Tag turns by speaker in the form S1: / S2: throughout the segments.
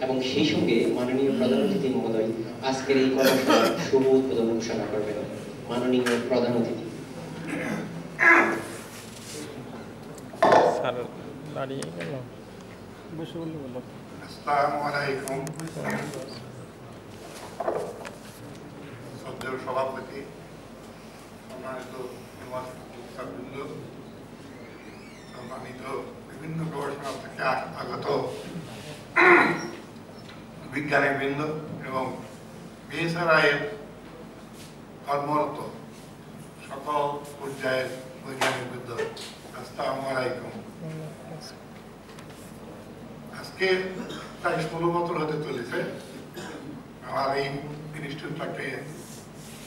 S1: এবং সেই সঙ্গে মাননীয় প্রধান অতিথি মহোদয় আজকের এই কর্মশালার শুভ উদ্বোধন ঘোষণা করবেন। মাননীয় প্রধান অতিথি।
S2: সভাপতি সম্মানিত সম্মানিত বিভিন্ন গবেষণা থেকে আগত বিজ্ঞানী বৃন্দ এবং বিএসআরআইয়ের কর্মরত সকল পর্যায়ের বৈজ্ঞানিক বৃন্দ, আসসালামু আজকে প্রায় ষোলো বছর হতে চলেছে আমার এই ইনস্টিটিউটটাকে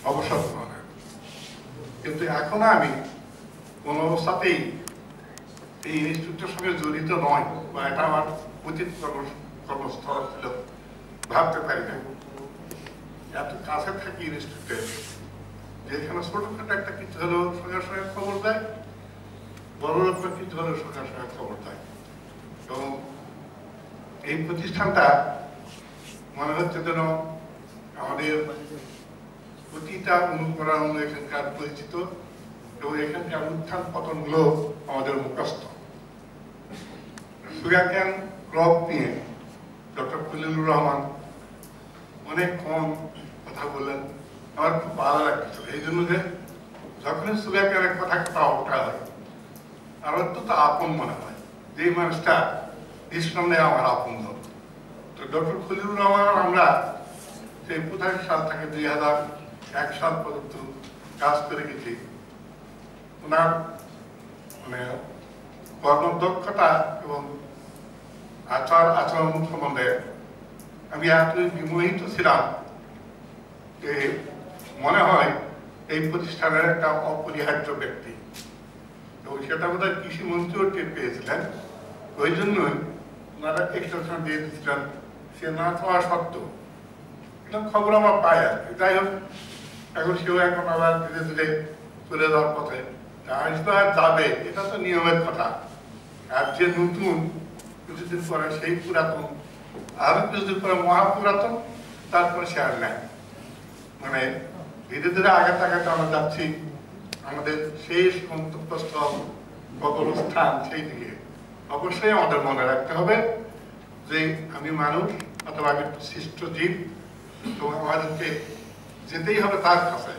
S2: অবসর গ্রহণের কিন্তু এখন আমি কোন অবস্থাতেই এই ইনস্টিটিউটের সঙ্গে জড়িত নয় বা এটা আমার উচিত কর্মস্থল ছিল। ভাবতে পারি না। এত কাছে থাকি যেখানে ছোটখাটো একটা কিছু হলেও সঙ্গে সঙ্গে খবর দেয় বড় একটা কিছু হলেও সঙ্গে সঙ্গে খবর দেয় এবং এই প্রতিষ্ঠানটা মনে হচ্ছে যেন আমাদের প্রতিটা অনুকরণ এখানকার পরিচিত এবং এখানকার উত্থান পতনগুলো আমাদের মুখস্থ। সুগারক্যান ক্রপ নিয়ে ডক্টর খলিলুর রহমান অনেকক্ষণ কথা বললেন। আমার খুব ভালো লাগছিল এই জন্য যে যখনই সুগারক্যানের কথা কথা ওঠা হয় আর অত্যন্ত আপন মনে হয়। যে মানুষটা ইসলামে আমার আপন তো ডক্টর খলিলুর রহমান, আমরা সেই পঁচাশি সাল থেকে দুই হাজার এক সাল পর্যন্ত কাজ করে গেছি। ওনার মানে কর্মদক্ষতা এবং আচার আচরণ সম্বন্ধে আমি এত বিমোহিত ছিলাম। যে মনে হয় এই প্রতিষ্ঠানের একটা অপরিহার্য ব্যক্তি। এবং সেটা বোধ হয় কৃষি মন্ত্রীও টের পেয়েছিলেন। ওই জন্যই ওনারা এক্সটেনশন দিয়ে দিচ্ছিলেন সে না পাওয়া সত্ত্বেও। এরকম খবর আমার পাই আর কি। যাই হোক, এখন সেও এখন আবার ধীরে ধীরে চলে যাওয়ার পথে। আসবে আর যাবে, এটা তো নিয়মের কথা। আর যে নতুন কিছুদিন পরে সেই পুরাতন আরও কিছুদিন পরে মহাপুরাতন, তারপরে সে আর নাই। মানে ধীরে ধীরে আগে তাকাতে আমরা যাচ্ছি, আমাদের শেষ গন্তব্যস্থল, কবরস্থান সেই দিকে। অবশ্যই আমাদের মনে রাখতে হবে যে আমি মানুষ অথবা আমি সৃষ্ট জীব, তো আমাদেরকে যেতেই হবে তার কাছে,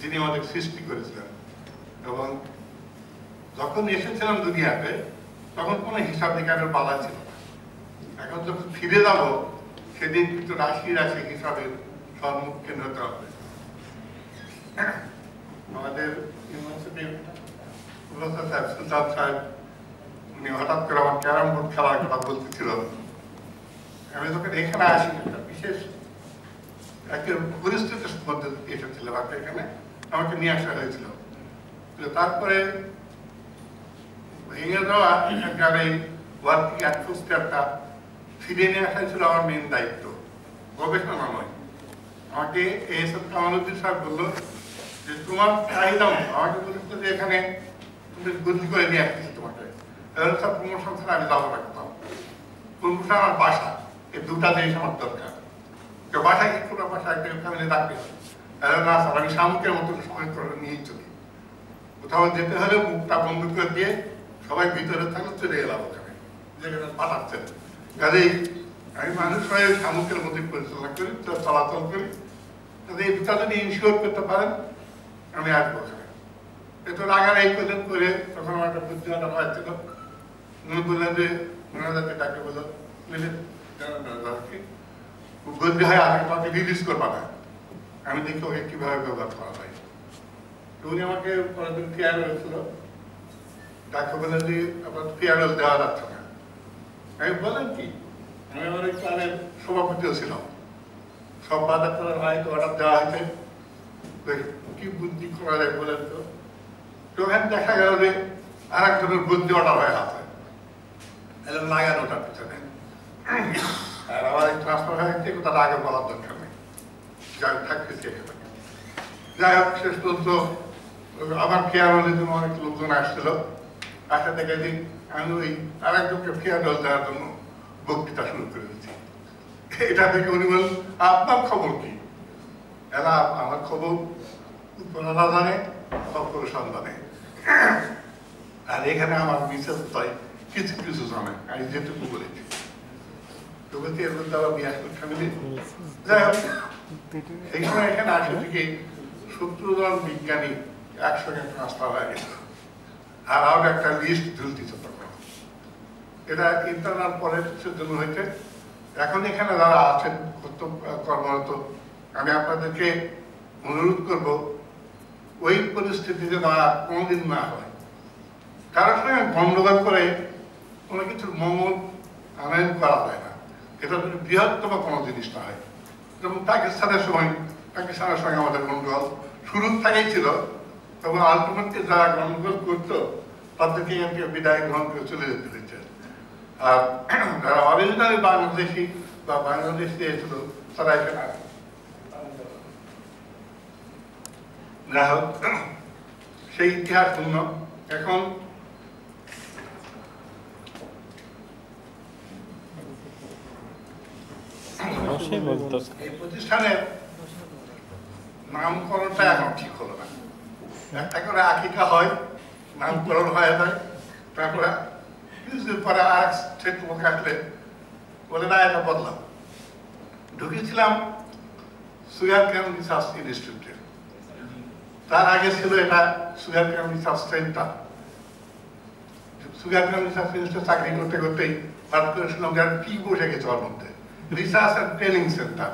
S2: যিনি আমাদের সৃষ্টি করেছিলেন। এবং যখন এসেছিলাম দুনিয়াতে, তখন কোনো হিসাব নিকাশের বাধা ছিল না। এখন যখন ফিরে যাব, সেদিন কিন্তু রাশি রাশি হিসাবের সম্মুখীন হতে হবে। আমাদের এখানে আসি বিশেষ একটা নিয়ে আসা হয়েছিল। তারপরে ভেঙে যাওয়া এই ওয়ার্কিং ফিরিয়ে নিয়ে আসা ছিল আমার মেন দায়িত্ব। গবেষণা নয়। আমাকে এসব কামালুদ্দিন সাহেব বলল যে, তোমার চাহিদা আমাকে বলেছিল যে এখানে তুমি করে নিয়ে আসতেছি তোমাকে। তাহলে সব প্রমোশন আমি যাব না কোথাও। প্রমোশন আমার বাসা? এই দুটা জিনিস আমার দরকার। তো বাসায় কি কোনো বাসা একটা ফ্যামিলি রাখবে। তাহলে না, স্যার, আমি শামুকের মতন সময় করে নিয়ে চলি। কোথাও যেতে হলে মুখটা বন্ধ করে দিয়ে সবাই ভিতরে থাকলে চলে গেলাম ওখানে। যেখানে পাঠাচ্ছেন। কাজেই আমি মানুষ হয়ে শামুকের মধ্যে পরিচালনা করি চ- চলাচল করি। কাজে এই দুটা যদি ইনশিওর করতে পারেন, আমি আসব ওখানে একটু রাগার এই করলেন করে তখন আমার একটা বুদ্ধিমাতা হয়েছিল উনি বললেন যে ওনাদেরকে ডাকে বলল বুঝলেন বুদ্ধি হয় আগে তোমাকে রিলিজ করবা না। আমি দেখি ওকে কীভাবে ব্যবহার করা হয় উনি আমাকে পরের দিন ফেয়ার হয়েছিল ডাক্তার বললেন যে, আপনার ফেয়ারওয়েল দেওয়া যাচ্ছে না। আমি বলেন কি, আমি আমার ওই ক্লাবের সভাপতিও ছিলাম। সব বাধা করার হয়তো অর্ডার দেওয়া হয়েছে। কি বুদ্ধি করা যায় বলেন তো? ওখানে দেখা গেল যে আর একজনের বুদ্ধি অর্ডার হয়ে আছে। এলো লাগান ওটার পিছনে। আর আমার এই ট্রান্সফার হয়ে গেছে কোথাও আগে বলার দরকার নেই। যাই হোক থাকতেছি এখানে যাই হোক, শেষ পর্যন্ত আমার ফেয়ারওয়েলের জন্য অনেক লোকজন আসছিল। আসা দিন আমি ওই আর একজনকে ফেয়ারওয়েল দেওয়ার জন্য বক্তৃতা শুরু করে দিচ্ছি এটা উনি বলেন, আপনার খবর কি? এরা আমার খবর উপরালা জানে আর এখানে আমার কিছু কিছু জানে, আমি যেটুকু বলেছি। যাই হোক এখানে থেকে বিজ্ঞানী গেছে আর আরও একটা লিস্ট ঝুলতেছে এটা ইন্টারনাল পলিটিক্সের জন্য হয়েছে। এখন এখানে যারা আছেন কর্মরত, আমি আপনাদেরকে অনুরোধ করব, ওই পরিস্থিতিতে তারা কোনোদিন না হয়। কারোর সঙ্গে গন্ডগোল করে কোনো কিছুর মঙ্গল আনয়ন করা যায় না। এটা বৃহত্তম কোনো জিনিস না হয়। যেমন পাকিস্তানের সময়, পাকিস্তানের সঙ্গে আমাদের গন্ডগোল শুরু থেকেই ছিল, তখন আলটিমেটলি যারা গন্ডগোল করতো, তাদেরকে বিদায় গ্রহণ করে চলে যেতে আর যারা অরিজিনালি বাংলাদেশি বা বাংলাদেশ দিয়েছিল তারা এখানে আসে। যাই হোক সেই ইতিহাস শূন্য এখন এই প্রতিষ্ঠানের নামকরণটা এখন ঠিক হলো না। একটা করে আকিকা হয় নামকরণ হয়ে যায় তারপরে কিছুদিন পরে আর সেট লোক আসলে বলে, না, এটা বদলাম ঢুকেছিলাম সুগার ক্যান রিসার্চ ইনস্টিটিউটে। তার আগে ছিল এটা sugarcane research centre. Sugarcane research institute চাকরি করতে করতেই হঠাৎ কি বসে গেছে ওর মধ্যে? Research and training centre.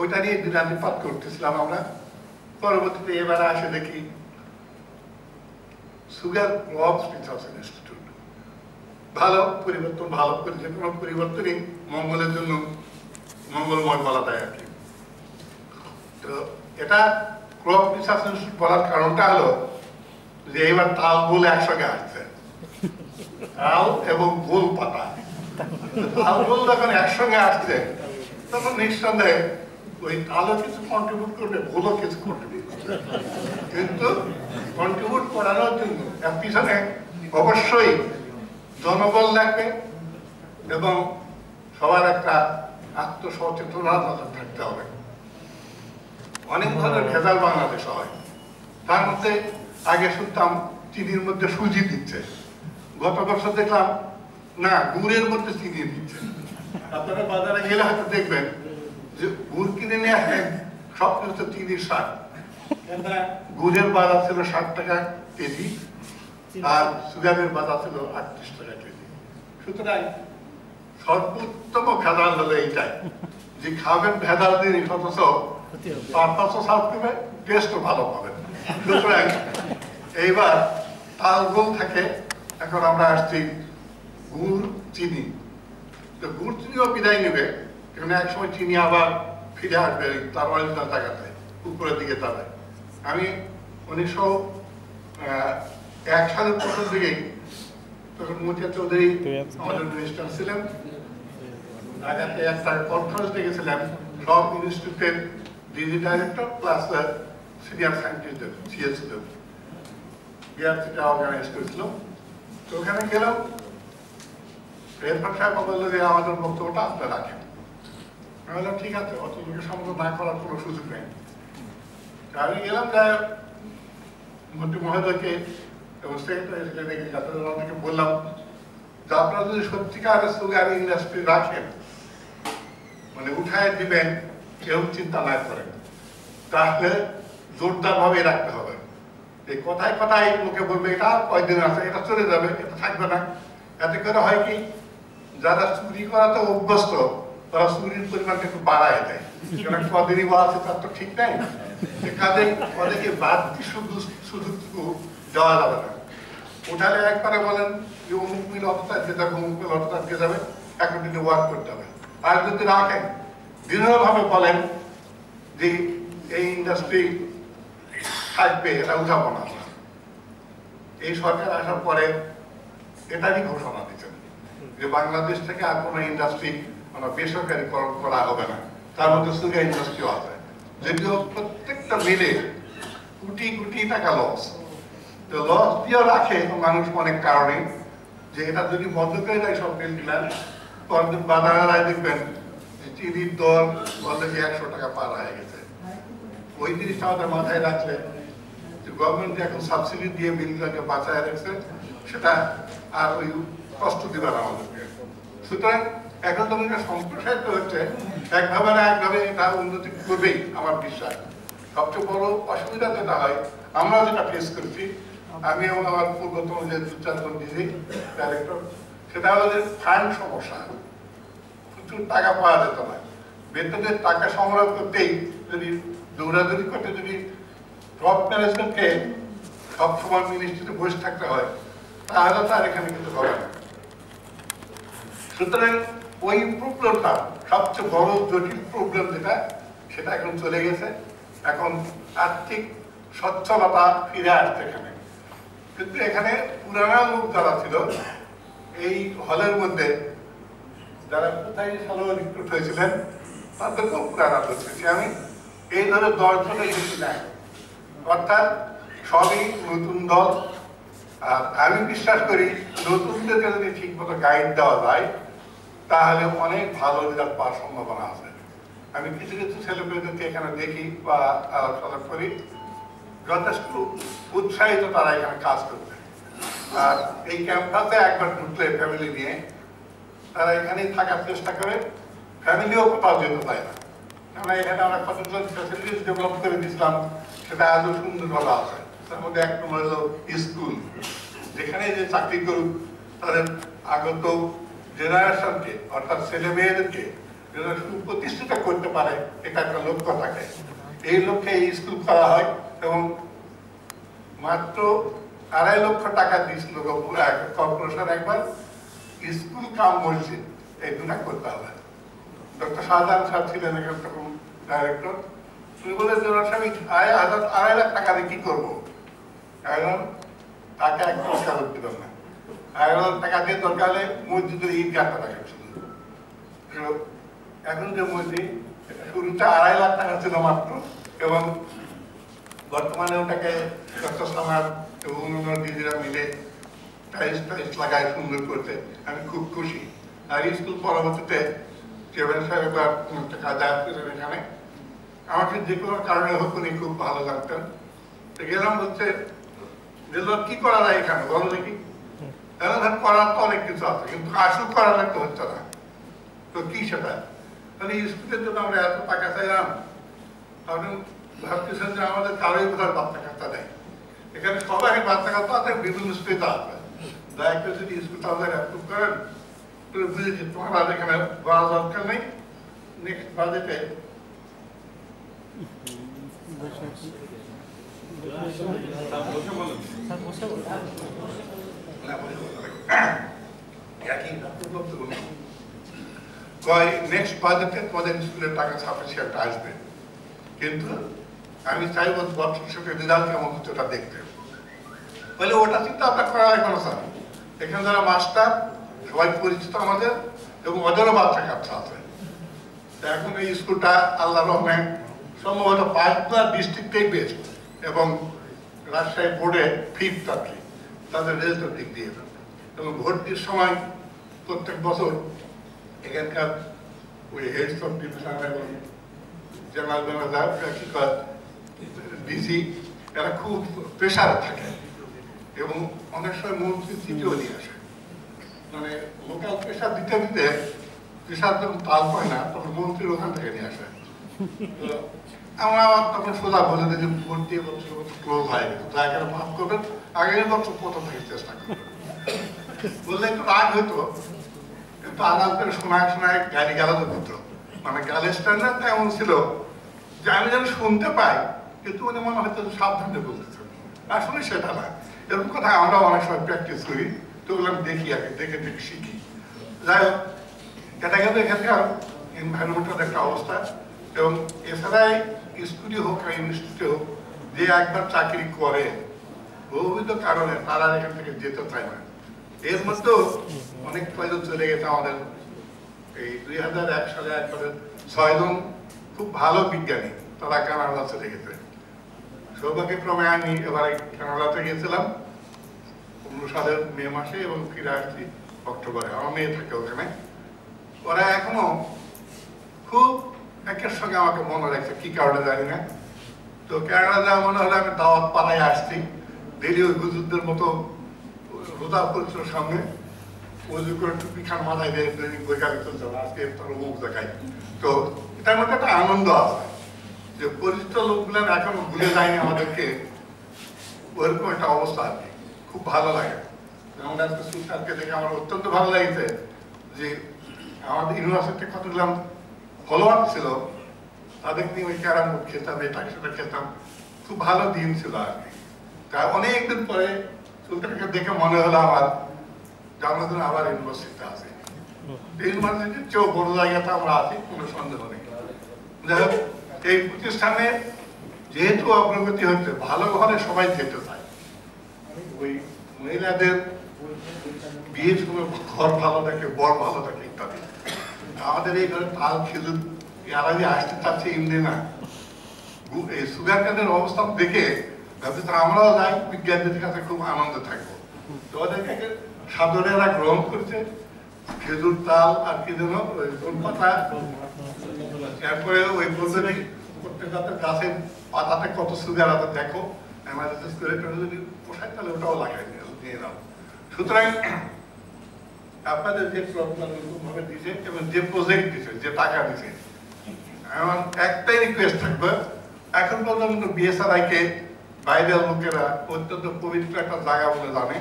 S2: ওইটা নিয়ে দিনাতিপাত করতেছিলাম আমরা। পরবর্তীতে এবারে আসে দেখি সুগার রিসার্চ ইনস্টিটিউট। ভালো পরিবর্তন, ভালো যে কোনো পরিবর্তনই মঙ্গলের জন্য মঙ্গলময় বলা যায় আর কি। তো এটা ক্রপ রিসার্চ বলার কারণটা হলো যে এবার তাল গোল একসঙ্গে আসছে। তাল এবং গোল পাতা। তাল গোল যখন একসঙ্গে আসছে, তখন নিঃসন্দেহে ওই তালও কিছু কন্ট্রিবিউট করবে, ভুলও কিছু কন্ট্রিবিউট করবে। কিন্তু কন্ট্রিবিউট করানোর জন্য পিছনে অবশ্যই জনবল লাগবে এবং সবার একটা আত্মসচেতনতা থাকতে হবে। অনেক ধরনের ভেজাল বাংলাদেশ হয়। তার মধ্যে আগে শুনতাম চিনির মধ্যে সুজি দিচ্ছে। গত বছর দেখলাম না গুড়ের মধ্যে চিনি দিচ্ছে। আপনারা বাজারে গেলে হয়তো দেখবেন যে গুড় কিনে নিয়ে আসেন সব কিছু চিনির সার গুড়ের বাজার ছিল ষাট টাকা কেজি। আর সুগারের বাজার ছিল আটত্রিশ টাকা কেজি। সুতরাং সর্বোত্তম ভেজাল হলো এইটাই। যে খাবেন ভেজাল জিনিস অথচ পারপাসও সাফ করবে টেস্টও ভালো পাবেন। সুতরাং এইবার থাকে এখন আমরা আসছি গুড় চিনি। তো গুড় চিনিও বিদায় নেবে এখানে এক সময় চিনি আবার ফিরে আসবে তার অরিজিনাল জায়গাতে উপরের দিকে যাবে আমি উনিশশো আহ, এক সালের প্রথম দিকেই তখন মুতিয়া চৌধুরী আমাদের মিনিস্টার ছিলেন। ঢাকাতে একটা কনফারেন্স ডেকেছিলেন সব ইনস্টিটিউটের ডিজি ডাইরেক্টর প্লাস সিনিয়র সায়েন্টিস্টদের সিএসদের বিআরসিটা অর্গানাইজ করেছিল। তো ওখানে গেলাম। এরপর সাহেব বলল যে আমাদের বক্তব্যটা আপনি রাখেন। আমি বললাম ঠিক আছে অত লোকের সম্মত না করার কোনো সুযোগ নেই। আমি গেলাম যা মন্ত্রী মহোদয়কে এবং সেক্রেটারি কথায় কথায় লোকে বলবে, এটা কয়দিন আছে? এটা চলে যাবে, এটা থাকবে না। এতে করে হয় কি, যারা চুরি করাতে অভ্যস্ত, তারা চুরির পরিমাণটা একটু বাড়ায় দেয়। কদিনই বলা আছে, তার তো ঠিক নাই। কাজে ওদেরকে বাদ দিয়ে শুধু দেওয়া যাবে না। উঠালে একবারে বলেন যে অমুক মিল যাবে অমুক মিল যাবে। ওয়ার্ক করতে হবে। আর যদি রাখেন, দৃঢ়ভাবে বলেন যে এই ইন্ডাস্ট্রি থাকবে এটা উঠাবো না এই সরকার আসার পরে এটারই ঘোষণা দিচ্ছেন যে বাংলাদেশ থেকে আর কোনো ইন্ডাস্ট্রি মানে বেসরকারিকরণ করা হবে না। তার মধ্যে সুগার ইন্ডাস্ট্রিও আছে। যদিও প্রত্যেকটা মিলে কোটি কোটি টাকা লস তো লস দিয়েও রাখে মানুষ অনেক কারণে, যে এটা যদি বন্ধ করে দেয় সব মিল ডিলার পরদিন বাজারে রায় দেখবেন চিনির দর অলরেডি একশো টাকা পার হয়ে গেছে। ওই জিনিসটা আমাদের মাথায় রাখলে যে গভর্নমেন্ট এখন সাবসিডি দিয়ে বিলটাকে বাঁচায় রাখছে, সেটা আর ওই কষ্ট দিবে না আমাদেরকে। সুতরাং এখন তো আমাদের সম্প্রসারিত হচ্ছে, একভাবে না একভাবে এটা উন্নতি করবেই, আমার বিশ্বাস। সবচেয়ে বড় অসুবিধা যেটা হয়, আমরা যেটা ফেস করছি আমি এবং আমার পূর্বতন যে দু চারজন দিদি ডাইরেক্টর সেটা হলো যে ফান্ড সমস্যা। প্রচুর টাকা পাওয়া যেত না। বেতনের টাকা সংগ্রহ করতেই যদি দৌড়াদৌড়ি করতে যদি টপ ম্যানেজমেন্টকে সবসময় মিনিস্ট্রিতে বসে থাকতে হয়, তাহলে তো আর এখানে কিন্তু হবে না। সুতরাং ওই প্রবলেমটা সবচেয়ে বড় জটিল প্রবলেম যেটা, সেটা এখন চলে গেছে। এখন আর্থিক সচ্ছলতা ফিরে আসছে এখানে। কিন্তু এখানে পুরানা লোক যারা ছিল, এই হলের মধ্যে যারা কোথায় সালো রিক্রুট হয়েছিলেন, তাদেরকেও পুরানা ধরতেছি আমি এই ধরে জনের বেশি নাই অর্থাৎ সবই নতুন দল। আর আমি বিশ্বাস করি, নতুনদেরকে যদি ঠিক মতো গাইড দেওয়া যায়, তাহলে অনেক ভালো রেজাল্ট পাওয়ার সম্ভাবনা আছে। আমি কিছু কিছু ছেলেমেয়েদেরকে এখানে দেখি বা আলোচনা করি। যথেষ্ট উৎসাহিত তারা এখানে কাজ করবে আর এই ক্যাম্পাসে একবার ঢুকলে ফ্যামিলি নিয়ে তারা এখানেই থাকার চেষ্টা করে ফ্যামিলিও কোথাও যেতে পায় না। আমরা এখানে আমরা কতজন ফ্যাসিলিটিস ডেভেলপ করে দিয়েছিলাম, সেটা আজও সুন্দরভাবে আছে। তার মধ্যে এক নম্বর হলো স্কুল। যেখানে যে চাকরি করুক, তাদের আগত জেনারেশনকে অর্থাৎ ছেলে মেয়েদেরকে যেন সুপ্রতিষ্ঠিত করতে পারে, এটা একটা লক্ষ্য থাকে। এই লক্ষ্যে এই স্কুল করা হয়। এবং মাত্র আড়াই লক্ষ টাকা দিয়েছিল কর্পোরেশন একবার স্কুল কাম মসজিদ, এই দুটা করতে হবে। ডক্টর শাহজাহান সাহেব ছিলেন ডাইরেক্টর তিনি বলে আমি আড়াই হাজার লাখ টাকা দিয়ে কি করব? তাকে এক পয়সা করতে না। আড়াই লাখ টাকা দিয়ে দরকার হলে মসজিদের ঈদ গাছটা ছিল এখন যে মসজিদ শুরুতে আড়াই লাখ টাকা ছিল মাত্র, এবং বর্তমানে ওটাকে দিদিরা মিলে টাইলস টাইলস লাগায় সুন্দর করতে। আমি খুব খুশি। আর স্কুল পরবর্তীতে চেয়ারম্যান সাহেব এখানে। আমাকে যে কোনো কারণে হোক উনি খুব ভালো লাগতেন। গেলাম হচ্ছে কি করা যায় এখানে? বলো দেখি। এখন করার তো অনেক কিছু আছে, কিন্তু আসল করার একটা হচ্ছে না। তো কি সেটা? তাহলে স্কুলের জন্য আমরা এত টাকা চাইলাম। আপনি ভাবতেছেন যে আমাদের কারোই কোথাও কাচ্চা নেই। এখানে বাচ্চা কাচ্চা আছে বিভিন্ন স্টেট আছে দয়া যদি স্কুলটা আমাদের অ্যাপ্রুভ করেন বুঝেছি তোমার আর এখানে বলা দরকার নেই। নেক্সট বাজেটে নেক্সট বাজেটে তোমাদের স্কুলের টাকা সাফিসিয়েন্ট আসবে। কিন্তু আমি চাইব বছর রেজাল্ট কেমন হচ্ছে ওটা দেখতে। বলে ওটা চিন্তা আপনার করা হয় কোনো এখানে যারা মাস্টার, সবাই পরিচিত আমাদের এবং ওদেরও বাচ্চা কাচ্চা আছে। এখন এই স্কুলটা আল্লাহ রহমে সম্ভবত পাঁচটা ডিস্ট্রিক্টেই বেস্ট এবং রাজশাহী বোর্ডে ফিফথ আর কি। তাদের রেজাল্টের দিক দিয়ে এবং ভর্তির সময় প্রত্যেক বছর এখানকার ওই হেডস অফ এবং জেনারেল ম্যানেজার কি কয় ডিসি এরা খুব প্রেশারে থাকে এবং অনেক সময় মন্ত্রী চিঠিও নিয়ে আসে। মানে লোকাল প্রেশার দিতে দিতে প্রেশার যখন তাল পায় না, তখন মন্ত্রী ওখান থেকে নিয়ে আসে। আমরা তখন সোজা বলে দিই যে ভর্তি বছর ক্লোজ দয়া মাফ করবেন আগের বছর প্রথম থেকে চেষ্টা করবেন। বললে একটু রাগ হইতো কিন্তু আলাদা করে শোনায় শোনায় হতো মানে গালের স্ট্যান্ডার্ড এমন ছিল যে আমি যেন শুনতে পাই কিন্তু উনি মনে হয়তো সাবধানে বলতেছেন। আসলে সেটা না। এরকম কথা আমরা অনেক সময় প্র্যাকটিস করি। তো ওগুলো দেখি আগে, দেখে দেখে শিখি। যাই হোক, এটা কিন্তু এখানকার এনভায়রনমেন্টাল একটা অবস্থা। এবং এছাড়াই স্কুলে হোক আর ইনস্টিটিউটে হোক, যে একবার চাকরি করে, বহুবিধ কারণে তারা এখান থেকে যেতে চায় না। এর মধ্যেও অনেক কয়জন চলে গেছে আমাদের। এই দুই হাজার এক সালে একবারে ছয়জন খুব ভালো বিজ্ঞানী, তারা কানাডা চলে গেছে। সৌভাগ্যক্রমে আমি এবারে কানাডাতে গেছিলাম পনেরো সালের মে মাসে এবং ফিরে আসছি অক্টোবরে। আমার মেয়ে থাকে ওখানে। ওরা এখনও খুব একের সঙ্গে আমাকে মনে রাখছে, কি কারণে জানি না। তো কেরালা যাওয়া মনে হলে, আমি দাওয়াত পাড়ায় আসছি। ডেলি ওই হুজুরদের মতো রোজা পরিচয়ের সামনে। উজু করে টুপি খান মাথায় দিয়ে বৈকালে চলছে, আজকে তোর মুখ দেখাই তো এটার মধ্যে একটা আনন্দ আছে। যে পরিচিত লোকগুলো এখন ভুলে যায়নি আমাদেরকে ওরকম একটা অবস্থা আর কি। খুব ভালো লাগে। যেমন আজকে দেখে আমার অত্যন্ত ভালো লাগছে যে আমাদের ইউনিভার্সিটি কতগুলো ফলোয়ার ছিল তাদের নিয়ে ওই ক্যারাম বোর্ড খেলতাম এটা সেটা খেলতাম। খুব ভালো দিন ছিল আর কি। তা অনেকদিন পরে সুলতানকে দেখে মনে হলো আমার যে আমাদের আবার ইউনিভার্সিটিতে আছে। ইউনিভার্সিটির চেয়েও বড় জায়গাতে আমরা আছি কোনো সন্দেহ নেই। যাই হোক, এই প্রতিষ্ঠানে যেহেতু অগ্রগতি হচ্ছে ভালো ঘরে সবাই যেতে চায়। ওই মহিলাদের বিয়ের সময় ঘর ভালো থাকে, বর ভালো থাকে ইত্যাদি। আমাদের এই ঘরে তাল খেজুর এরা যে আসতে চাচ্ছে এমনি না এই সুগার কার্ডের অবস্থা দেখে ভাবছি তো আমরাও যাই। বিজ্ঞানীদের কাছে খুব আনন্দ থাকব। তো ওদেরকে সাদরে এরা গ্রহণ করছে। খেজুর তাল আর কি যেন পাতা এরপরে ওই নেই প্রত্যেকটা গাছের পাতাতে কত সুগার আছে দেখো। অ্যানালিসিস করে যদি পোষায়, তাহলে ওটাও লাগাই নিয়ে- নাও সুতরাং আপনাদের যে প্রবলেম দিছে এবং যে প্রজেক্ট দিছে, যে টাকা দিছে আমার একটাই রিকোয়েস্ট থাকবে। এখন পর্যন্ত বিএসআরআই কে বাইরের লোকেরা অত্যন্ত পবিত্র একটা জায়গা বলে জানে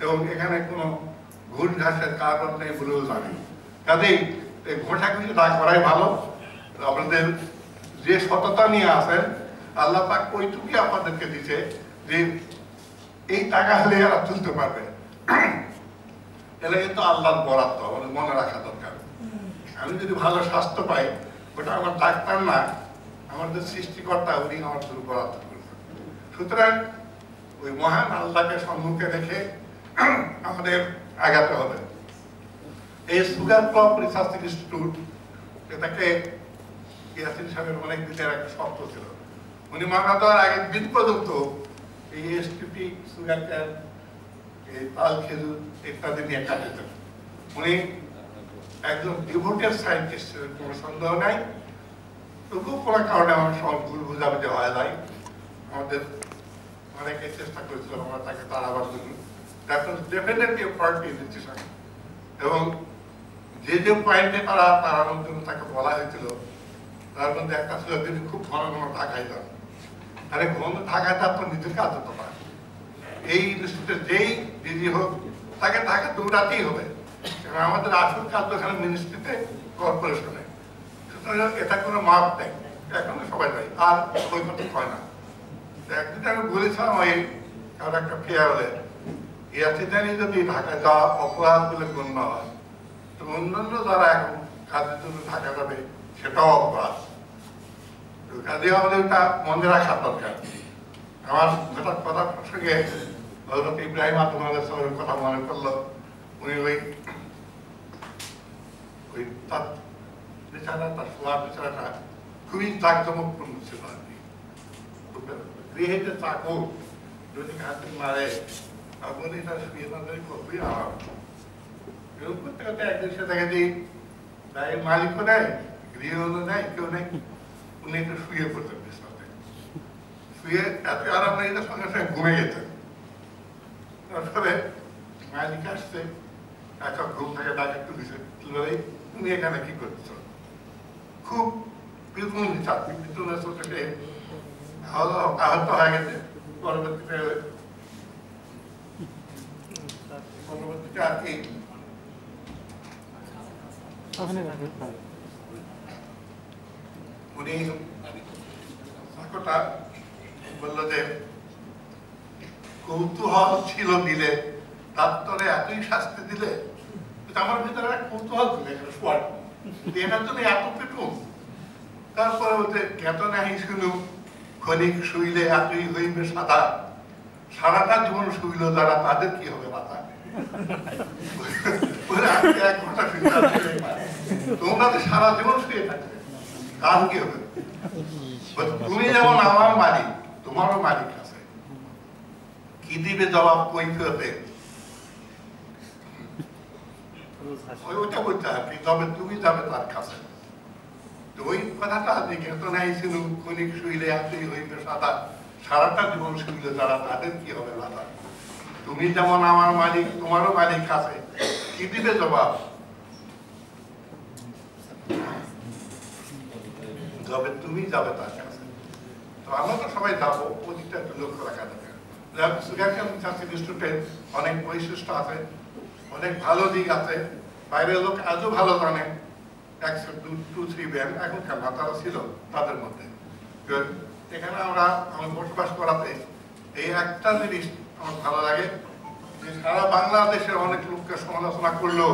S2: এবং এখানে কোনো ঘুষ ঘাসের কারণ নেই বলেও জানে। কাজেই এই ঘোষাঘুষি না করাই ভালো। আপনাদের যে সততা নিয়ে আসেন আল্লাহ পাক ওইটুকুই আপনাদেরকে দিছে যে এই টাকা হলে এরা তুলতে পারবে। এটা কিন্তু আল্লাহর বরাদ্দ, আমাদের মনে রাখা দরকার। আমি যদি ভালো স্বাস্থ্য পাই ওটা আমার ডাক্তার না আমাদের সৃষ্টিকর্তা, উনি আমার জন্য বরাদ্দ করেছেন। সুতরাং ওই মহান আল্লাহকে সম্মুখে রেখে আমাদের আগাতে হবে। এই সুগার ক্রপ রিসার্চ ইনস্টিটিউট, এটাকে ইয়াসিন সাহেবের অনেক দিনের একটা স্বপ্ন ছিল। উনি মারা দেওয়ার আগের দিন পর্যন্ত এই এসটিপি সুগার ক্যান এই তাল খেজুর ইত্যাদি নিয়ে কাটাতেন উনি একজন ডিভোটেড সায়েন্টিস্ট কোনো সন্দেহ নাই। তবুও কোনো কারণে আমার সব ভুল বুঝাবুঝি হয়ে যায় আমাদের অনেকে চেষ্টা করেছিল আমরা তাকে তাড়াবার জন্য। ওয়াজ ডেফিনেটলি পার্টি ডিসিশন এবং যে যে পয়েন্টে তারা তাড়ানোর জন্য তাকে বলা হয়েছিল তার মধ্যে একটা ছিল তিনি খুব ঘন ঘন যান আরে ঘন ঢাকায় যান তো নিজের কাজ হতো না এই ইনস্টিটিউটে যেই দিদি হোক, তাকে ঢাকা দৌড়াতেই হবে। কারণ আমাদের আসল কাজ তো এখানে মিনিস্ট্রিতে কর্পোরেশনে সুতরাং এটা কোনো মাপ নেই। এখন সবাই যায় আর কথা হয় না। একদিন আমি বলেছিলাম ওই কারও একটা ফেয়ারে ইয়াসিদানি যদি ঢাকায় যাওয়া অপরাধ বলে গণ্য হয়, তো অন্যান্য যারা এখন কাজের জন্য ঢাকা যাবে, সেটাও অপরাধ। কাজে আমাদের ওটা মনে রাখা দরকার। আমার যেটা কথা প্রসঙ্গে হজরত ইব্রাহিম আতম আলাইসলামের কথা মনে পড়ল। উনি ওই ওই তার বিছানা, তার শোয়ার বিছানাটা খুবই জাঁকজমকপূর্ণ ছিল আর কি। তো গৃহে যে চাকর, যদি হাতে মারে আপনি তার শুয়ে না যায় খুবই আরাম। এরকম করতে করতে একদিন সে দেখে যে মালিকও নেয় গৃহও নেয় কেউ নেই। উনি একটু শুয়ে পড়তেন বিছানাতে শুয়ে এত আরাম লাগে সঙ্গে সঙ্গে ঘুমে যেতেন। তারপরে মালিক আসছে, একা ঘুম থেকে ডাকে তুলিছে তুলে তুমি এখানে কি করছ? খুব বিপুল চাকরি বিপুলের চোখে আহত হয়ে গেছে। পরবর্তীতে পরবর্তীতে আর কি। উনি বলল যে কৌতূহল ছিল দিলে তার তরে এতই শাস্তি দিলে আমার ভিতরে একটা কৌতূহল ছিল এটার জন্য এত পেটুম তারপরে বলতে জ্ঞাত নাহি শুনু? ক্ষণিক শুইলে এতই হইবে সাদা। সারাটা জীবন শুইল যারা তাদের কি হবে মাথা। তোমরা তো সারা জীবন শুয়ে থাকবে। কি হবে? তুমি যেমন আমার মালিক, তোমারও মালিক আছে। কি দিবে জবাব কৈফিয়তে ওই সাদা সারাটা জীবন কি হবে তুমি যেমন আমার মালিক, তোমারও মালিক আছে। কি দিবে জবাব? যাবে, তুমি যাবে তার কাছে। তো আমরা তো সবাই যাব, ওদিকটা একটু লক্ষ্য রাখা দরকার। ইনস্টিটিউটের অনেক বৈশিষ্ট্য আছে, অনেক ভালো দিক আছে। বাইরের লোক আজও ভালো জানে। একশো টু টু থ্রি ব্যান্ড এখনকার না তারা ছিল তাদের মধ্যে। এখানে আমরা আমার বসবাস করাতে, এই একটা জিনিস আমার ভালো লাগে, যে সারা বাংলাদেশের অনেক লোককে সমালোচনা করলেও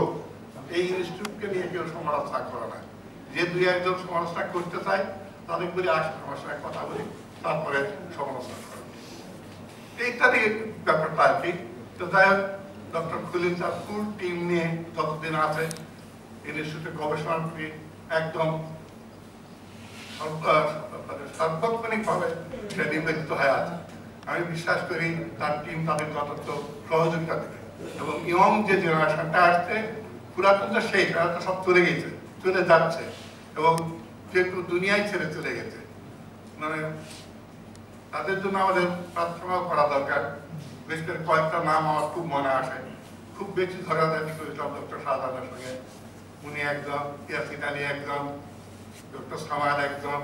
S2: এই ইনস্টিটিউটকে নিয়ে কেউ সমালোচনা করে না। যে দুই একজন সমালোচনা করতে চায়, তাদের বলি আসে আমার কথা বলি, তারপরে সমালোচনা করে। এইটারই ব্যাপারটা আর কি। তো যাই হোক, ডক্টর খুলিন তার ফুল টিম নিয়ে যতদিন আছে ইনস্টিটিউটে গবেষণা করি, একদম সার্বক্ষণিক ভাবে সে নিবেদিত হয়ে আছে। আমি বিশ্বাস করি তার টিম তাদের যথার্থ সহযোগিতা দেবে। এবং ইয়ং যে জেনারেশনটা আসছে, পুরাতন তো সেই, তারা তো সব চলে গেছে, চলে যাচ্ছে। এবং যেহেতু দুনিয়ায় ছেড়ে চলে গেছে। মানে তাদের জন্য আমাদের প্রার্থনাও করা দরকার। বিশেষ করে কয়েকটা নাম আমার খুব মনে আসে। খুব বেশি ধরাধারি করেছিলাম ডক্টর শাহজাহানের সঙ্গে। উনি একজন, ইয়াসিন আলী একজন, ডক্টর সামাদ একজন,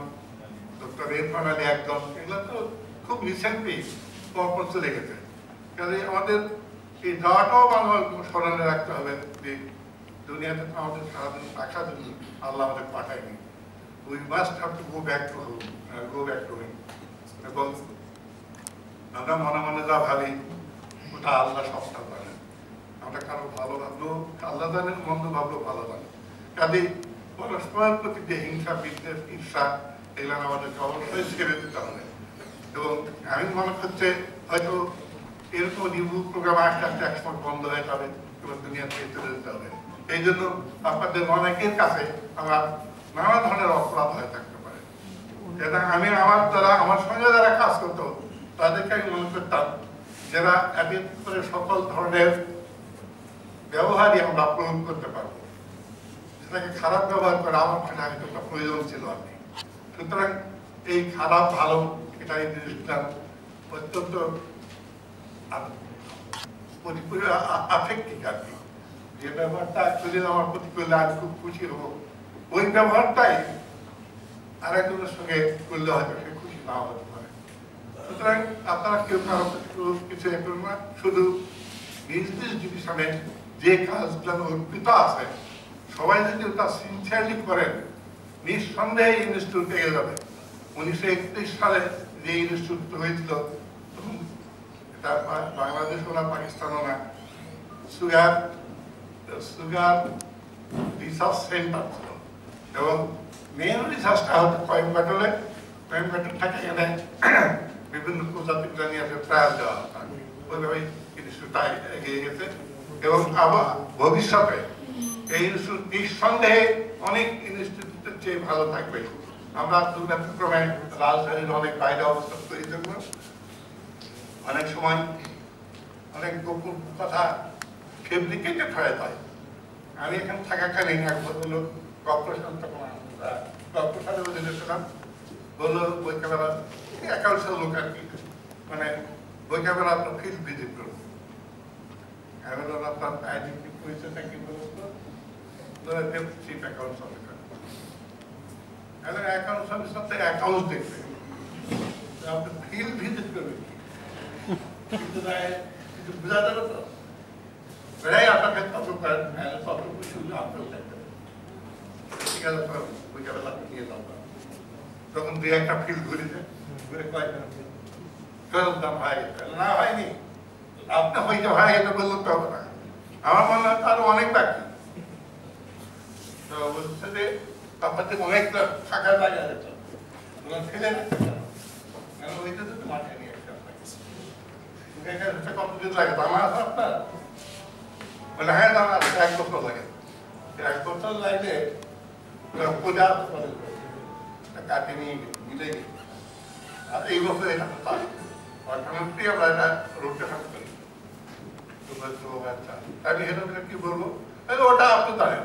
S2: ডক্টর ইরফান আলী একজন। এগুলো তো খুব রিসেন্টলি পরপর চলে গেছে। কাজে আমাদের এই যাওয়াটাও আমার স্মরণে রাখতে হবে যে দুনিয়াতে তো আমাদের সারাদিন থাকার জন্য আল্লাহ আমাদের পাঠায়নি we must have to go back to home go back to home এবং আমরা মনে মনে যা ভাবি, ওটা আল্লাহ সবটা জানেন। আমরা কারও ভালো ভাবলো আল্লাহ জানেন, মন্দ ভাবলো ভালো জানেন। কাজে পরস্পরের প্রতি যে হিংসা, বিদ্বেষ, ঈর্ষা, এগুলো আমাদেরকে অবশ্যই ছেড়ে দিতে হবে। এবং আমি মনে করছে, হয়তো এরকম রিভিউ প্রোগ্রাম আস্তে আস্তে একসময় বন্ধ হয়ে যাবে এবং দুনিয়া থেকে চলে যেতে হবে। এই জন্য আপনাদের অনেকের কাছে আমার নানা ধরনের অপরাধ হয়ে থাকতে পারে। এবং আমি আমার দ্বারা, আমার সঙ্গে যারা কাজ করতো, তাদেরকে আমি মনে করতাম যারা একের করে সকল ধরনের ব্যবহারই আমরা প্রয়োগ করতে পারব। সেটাকে খারাপ ব্যবহার করে, আমার সেটা হয়তো একটা প্রয়োজন ছিল কি। সুতরাং এই খারাপ, ভালো, এটা এই জিনিসটা অত্যন্ত আপেক্ষিক আর কি। যে ব্যবহারটা যদি আমার প্রতি করলে আমি খুব খুশি হব। ওই ব্যবহারটাই আরেকজনের সঙ্গে করলে হয়তো সে খুশি নাও হতে পারে। সুতরাং আপনারা কেউ কারও কিছু না। শুধু নিজ নিজ ডিভিশনে যে কাজগুলো অর্পিত আছে, সবাই যদি ওটা সিনসিয়ারলি করেন, নিঃসন্দেহে ইনস্টিটিউট এগিয়ে যাবে। উনিশশো একত্রিশ সালে যে ইনস্টিটিউট হয়েছিল এটা বাংলাদেশও না, পাকিস্তানও না সুগার সুগার রিসার্চ সেন্টার ছিল। এবং মেন রিসার্চটা হতো কয়েম্বাটলে কয়েম্বাটল থেকে এখানে বিভিন্ন প্রজাতির নিয়ে ট্রায়াল দেওয়া হতো ইনস্টিটিউটটা এগিয়ে গেছে। এবং আবার ভবিষ্যতে এই ইনস্টিটিউট নিঃসন্দেহে অনেক ইনস্টিটিউটের চেয়ে ভালো থাকবে। আমরা দুর্নীতিক্রমে রাজধানীর অনেক বাইরে অবস্থান করি। জন্য অনেক সময় অনেক গোপন কথা ফেব্রিকেটেড হয়ে যায় আমি এখানে থাকাকালীন এক ভদ্রলোক কর্পোরেশন তখন বলল বই ক্যামেরা লোক আর কি? মানে বই ক্যামেরা আপনার ফিল্ড ভিজিট করুন। আমি বললাম, আপনার আইডেন্টি পরিচয়টা কি বলুন চিফ অ্যাকাউন্টস অফিসার। এখন অ্যাকাউন্টস অফিসার তো অ্যাকাউন্টস দেখবে। আপনি ফিল্ড ভিজিট করবেন কিন্তু বোঝা যাবে তো? বেড়াই আপনাকে তত করেন তাহলে ততটুকু শুনলে আপনিও দেখবেন ঠিক আছে তো ওই যাবে নিয়ে যাও তখন দুই একটা ফিল্ড ঘুরেছে ঘুরে কয়েক ফেরত দাম হয়ে গেছে না হয়নি আপনি হয়তো হয়ে গেছে বললে তো হবে না আমার মনে হয় আরও অনেক বাকি তো বলছে যে আপনাদের অনেকটা ফাঁকা জায়গা যেত ওরা ফেলে রাখতে ওইটা তো মাঠে নিয়ে একটা এখানে হচ্ছে লাগে দাম আছে আপনার বলে হ্যাঁ আছে এক বছর লাগে এক বছর লাগলে পূজা কাটে নিয়ে মিলে আর এই বছর এটা তাই অর্থমন্ত্রী আমরা আচ্ছা কি বলব? ওটা আপনি জানেন।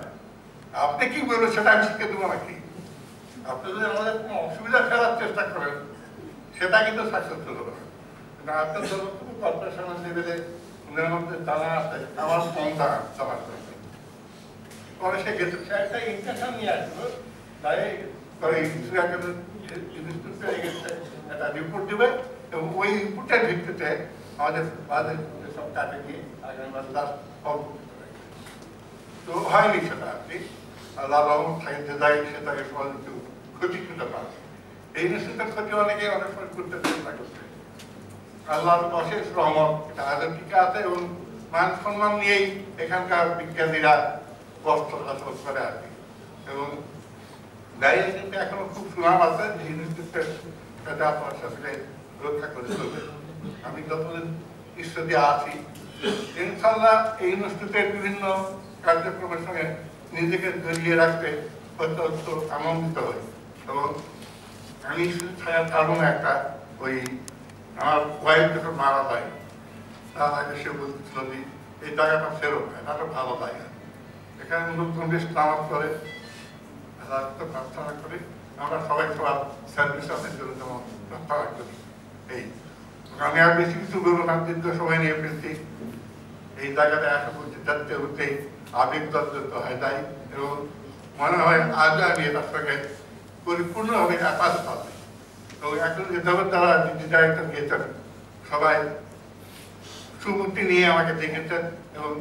S2: আপনি কি বলবেন সেটা আমি শিখে দেবো নাকি আপনি যদি আমাদের কোনো অসুবিধা ফেলার চেষ্টা করেন, সেটা কিন্তু সাকসেসফুল হবে না। আপনার যতটুকু কর্পোরেশনের লেভেলে জানা আছে পরে সে গেছে। সে একটা নিয়ে তাই পরে গেছে। একটা রিপোর্ট দেবে এবং ওই রিপোর্টের ভিত্তিতে আমাদের বাজেট সব ফল তো হয়নি সেটা কি। আল্লাহ রহমত থাকে, যে যাই সেটাকে ফল একটু ক্ষতি করতে পারে এই ইনস্টিটিউটের ক্ষতি অনেকে অনেক সময় করতে চেষ্টা করছে। আল্লাহর অশেষ রহমত আজও টিকা আছে এবং মান সম্মান নিয়েই এখানকার বিজ্ঞানীরা কষ্ট চলাচল করে আর কি। এবং গাড়ি কিন্তু এখনও খুব সুনাম আছে যে ইনস্টিটিউটের সাথে আপনার সাথে রক্ষা করে চলবে। আমি যতদিন ঈশ্বরী আছি ইনশাল্লাহ এই ইনস্টিটিউটের বিভিন্ন কার্যক্রমের সঙ্গে নিজেকে জড়িয়ে রাখতে অত্যন্ত আনন্দিত হই। এবং আমি ছায়ার কারণ একটা ওই আমার ওয়াইফ যখন মারা যায়। তার আগে সে বলছিল যে, এই জায়গাটা ফেরত এটা ভালো জায়গা এখানে লোকজন বেশ নামাজ করে কাছে প্রার্থনা করি, আমরা সবাই সবার সার্ভিস আছে জন্য যেমন প্রার্থনা করি। এই, আমি আর বেশি কিছু বলব না, দীর্ঘ সময় নিয়ে ফেলছি। এই জায়গাটা আসা করতে যাচ্ছে হতে আবেগ দত্ত হয়ে যায় এবং মনে হয় আজ আমি এটার সঙ্গে পরিপূর্ণভাবে অ্যাটাচ পাবে। এখন যে জগৎ দ্বারা যে ডাইরেক্টর সবাই সুমূর্তি নিয়ে আমাকে দেখেছেন এবং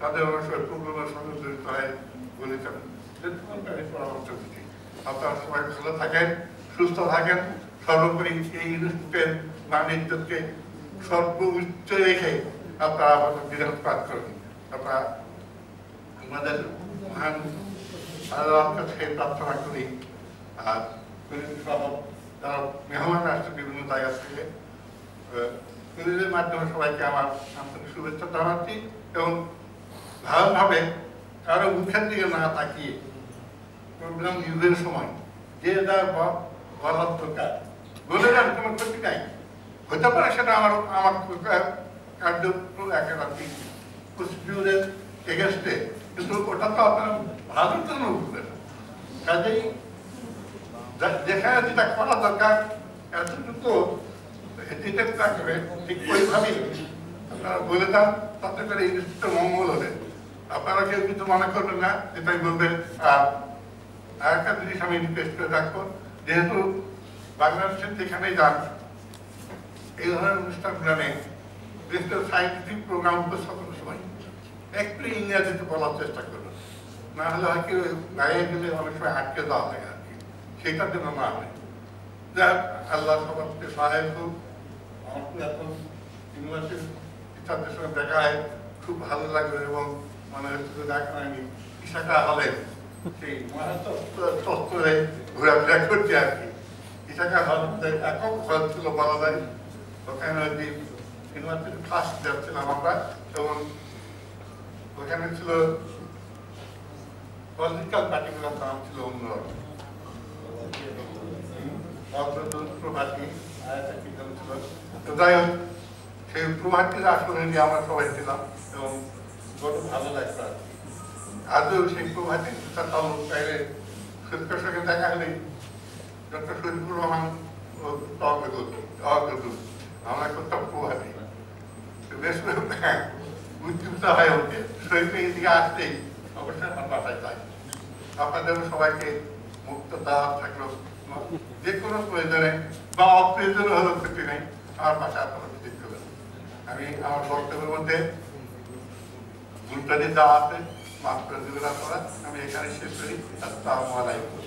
S2: তাদের সময় প্রোগ্রামের সঙ্গে জড়িত বলেছেন। পরামর্শ দিচ্ছি। আপনারা সবাই ভালো থাকেন, সুস্থ থাকেন, সর্বোপরি এই ইনস্টিটিউটের বাণিজ্যকে সর্বোচ্চ রেখে আপনারা আমাদের বিরাট পাঠ করুন। আপনারা আমাদের মহান আল্লাহর কাছে প্রার্থনা করি। আর সহ যারা মেহমান আসছে, বিভিন্ন জায়গা থেকে। মিলিলের মাধ্যমে সবাইকে আমার আন্তরিক শুভেচ্ছা জানাচ্ছি এবং ভালোভাবে কারও মুখের দিকে না তাকিয়ে প্রোগ্রাম ইউজের সময়। যে যা ব- বলার দরকার। বলে যার কোনো ক্ষতি নাই। হতে পারে সেটা আমার আমার কার্য একেবারে প্রসিডিউরের এগেস্টে কিন্তু ওটা তো আপনার ভালোর জন্য উঠবে না কাজেই যেখানে যেটা করা দরকার এতটুকু হেজিটেট না করে ঠিক ওইভাবেই। আপনারা বলে দেন তাতে করে জিনিসটা মঙ্গল হবে। আপনারা কেউ কিছু মনে করবেন না এটাই বলবেন, আর আরেকটা জিনিস আমি রিকোয়েস্ট করে রাখব, যেহেতু বাংলাদেশের যেখানেই যান, এই ধরনের অনুষ্ঠানগুলো নেই বিশেষ করে সাইন্টিফিক প্রোগ্রাম উপস্থাপনের সময়। একটু ইংরেজিতে বলার চেষ্টা করবেন না হলে হয় কি, গায়ে গেলে অনেক সময় আটকে দেওয়া হয় সেটার জন্য না হয়। আল্লাহ সবাইকে সহায় হোক তো এখন ইউনিভার্সিটির টিচারদের সঙ্গে দেখা হয়। খুব ভালো লাগল এবং মনে হচ্ছে দেখা হয়নি। ইশাকা হলে সেই চত্বরে ঘোরাফেরা করছে আর কি। ইশাকা হল একক হল ছিল বলা যায় ওখানে ওই ইউনিভার্সিটি ফার্স্ট যাচ্ছিলাম আমরা। এবং ওখানে ছিল পলিটিক্যাল পার্টিকুলার নাম ছিল অন্যরকম যাই হোক, সেই প্রভাতটির আসলে নিয়ে আমরা সবাই ছিলাম এবং বড় ভালো লাগতো আর কি। আজও সেই প্রভাতী চালু চাইলে সত্যের সঙ্গে দেখা হলে ডক্টর শরীফুর রহমান অগ্রদূত আমরা করতাম প্রভাতী। বেশ উদ্দীপ্ত হয়ে ওঠে। শরীফে এদিকে আসতেই অবশ্যই আমার বাসায় যাই আপনাদের সবাইকে মুক্ত দেওয়া থাকল। যে কোনো প্রয়োজনে বা অপ্রয়োজনে হলেও ক্ষতি নেই, আমার পাশে আপনারা ভিজিট করবেন আমি আমার বক্তব্যের মধ্যে গুরুত্ব দেওয়া আছে মাফ করে দেবেন আপনারা। আমি এখানে শেষ করি। আসসালামু আলাইকুম।